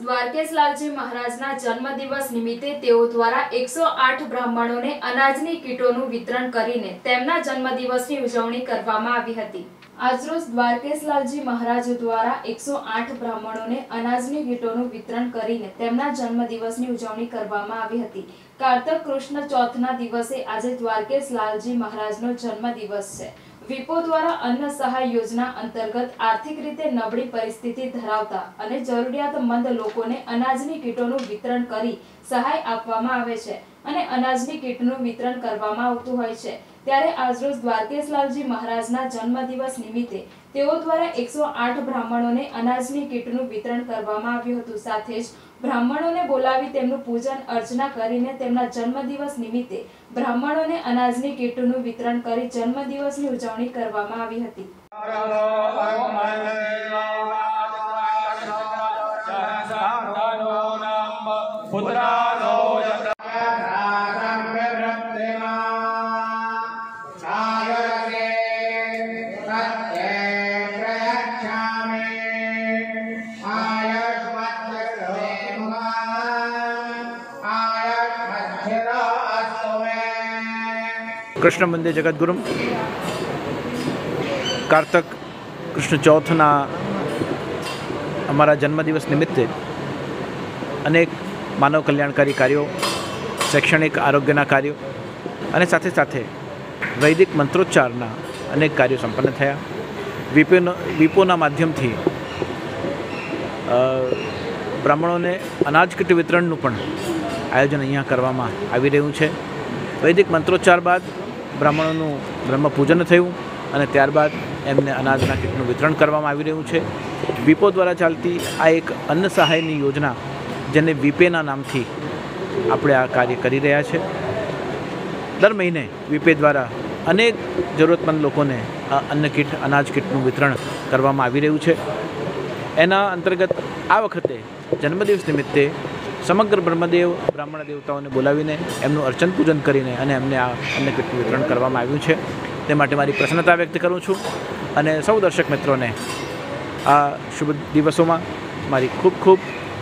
દ્વારકેશ લાલજી મહારાજના જન્મદિવસ નિમિત્તે તેઓ દ્વારા એકસો આઠ બ્રાહ્મણોને અનાજની કીટોનું વિતરણ કરીને તેમના જન્મદિવસની ઉજવણી કરવામાં આવી હતી. આજરોજ દ્વારકેશલાલજી મહારાજ દ્વારા એકસો આઠ બ્રાહ્મણોને અનાજની કીટોનું વિતરણ કરીને તેમના જન્મદિવસની ઉજવણી કરવામાં આવી હતી. કાર્તક કૃષ્ણ ચોથના દિવસે આજે દ્વારકેશ લાલજી મહારાજનો જન્મદિવસ છે. વિપો દ્વારા અન્ન સહાય યોજના અંતર્ગત આર્થિક રીતે નબળી પરિસ્થિતિ ધરાવતા અને જરૂરિયાતમંદ લોકોને અનાજની કીટોનું વિતરણ કરી સહાય આપવામાં આવે છે. અને અનાજની કીટનું વિતરણ કરવામાં આવતું હોય છે. ત્યારે આજરોજ દ્વારકેશલાલજી મહારાજના જન્મદિવસ નિમિત્તે તેઓ દ્વારા એકસો આઠ બ્રાહ્મણોને અનાજની કીટનું વિતરણ કરવામાં આવ્યું હતું. સાથે જ બ્રાહ્મણોને બોલાવી તેમનું પૂજન અર્ચના કરીને તેમના જન્મદિવસ નિમિત્તે બ્રાહ્મણોને અનાજની કીટનું વિતરણ કરી જન્મદિવસની ઉજવણી કરવામાં આવી હતી. પુત્રાનો કૃષ્ણ મંદિર જગદગુરુ. કારતક કૃષ્ણ ચોથના અમારા જન્મદિવસ નિમિત્તે અનેક માનવ કલ્યાણકારી કાર્યો, શૈક્ષણિક આરોગ્યના કાર્યો અને સાથે સાથે વૈદિક મંત્રોચ્ચારના અનેક કાર્યો સંપન્ન થયા. વિપોનો, વિપોના માધ્યમથી બ્રાહ્મણોને અનાજ કીટ વિતરણનું પણ આયોજન અહીંયા કરવામાં આવી રહ્યું છે. વૈદિક મંત્રોચ્ચાર બાદ બ્રાહ્મણોનું બ્રહ્મ પૂજન થયું અને ત્યારબાદ એમને અનાજના કીટનું વિતરણ કરવામાં આવી રહ્યું છે. વિપો દ્વારા ચાલતી આ એક અન્ન સહાયની યોજના, જેને વિપેના નામથી આપણે આ કાર્ય કરી રહ્યા છે. દર મહિને વિપે દ્વારા અનેક જરૂરતમંદ લોકોને આ અન્ન કીટ, અનાજ કીટનું વિતરણ કરવામાં આવી રહ્યું છે. એના અંતર્ગત આ વખતે જન્મદિવસ નિમિત્તે સમગ્ર બ્રહ્મદેવ બ્રાહ્મણ દેવતાઓને બોલાવીને એમનું અર્ચન પૂજન કરીને અને એમને આ અન્ન કીટનું વિતરણ કરવામાં આવ્યું છે. તે માટે મારી પ્રસન્નતા વ્યક્ત કરું છું અને સૌ દર્શક મિત્રોને આ શુભ દિવસોમાં મારી ખૂબ ખૂબ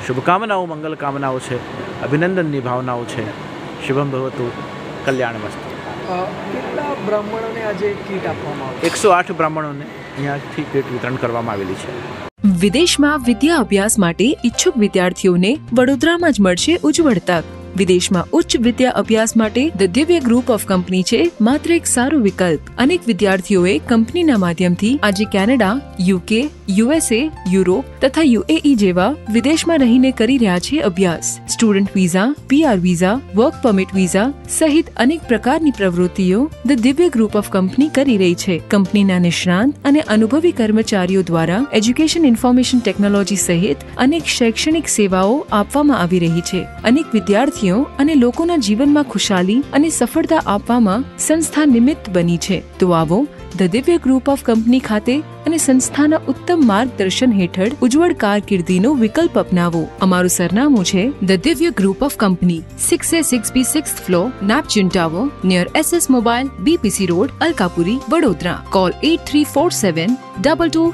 શુભકામનાઓ મંગલ કામનાઓ છે અભિનંદનની ભાવનાઓ છે. શુભમ ભવતુ કલ્યાણ વસ્તુ. કેટલા બ્રાહ્મણોને આજે કીટ આપવામાં આવે એકસો આઠ બ્રાહ્મણોને અહીંયાથી કીટ વિતરણ કરવામાં આવેલી છે. વિદેશમાં વિદ્યા અભ્યાસ માટે ઈચ્છુક વિદ્યાર્થીઓને વડોદરામાં જ મળશે ઉજ્જવળ તક. વિદેશમાં ઉચ્ચ વિદ્યા અભ્યાસ માટે the Divya group of company છે માત્ર એક સારો વિકલ્પ. અનેક વિદ્યાર્થીઓએ કંપનીના માધ્યમથી આજે કેનેડા, યુકે, યુએસએ, યુરોપ તથા યુએઈ જેવા વિદેશમાં રહીને કરી રહ્યા છે અભ્યાસ. Student visa PR visa, work permit visa સહિત અનેક પ્રકારની પ્રવૃત્તિઓ the Divya group of company કરી રહી છે. કંપનીના નિષ્ણાંત અને અનુભવી કર્મચારીઓ દ્વારા એજ્યુકેશન ઇન્ફોર્મેશન ટેકનોલોજી સહિત અનેક શૈક્ષણિક સેવાઓ આપવામાં આવી રહી છે. અનેક વિદ્યાર્થીઓ અને લોકોના જીવનમાં ખુશાલી અને સફળતા આપવામાં સંસ્થા નિમિત્ત બની છે. તો આવો, the Divya group of company ખાતે અને સંસ્થાના ઉત્તમ માર્ગદર્શન હેઠળ ઉજ્જવળ કારકિર્દીનો વિકલ્પ અપનાવો. અમારું સરનામું છે the Divya group of company. Six A six B six floor નાપચિન tower near SS mobile BPC road Alkapuri Vadodara call at three four seven double two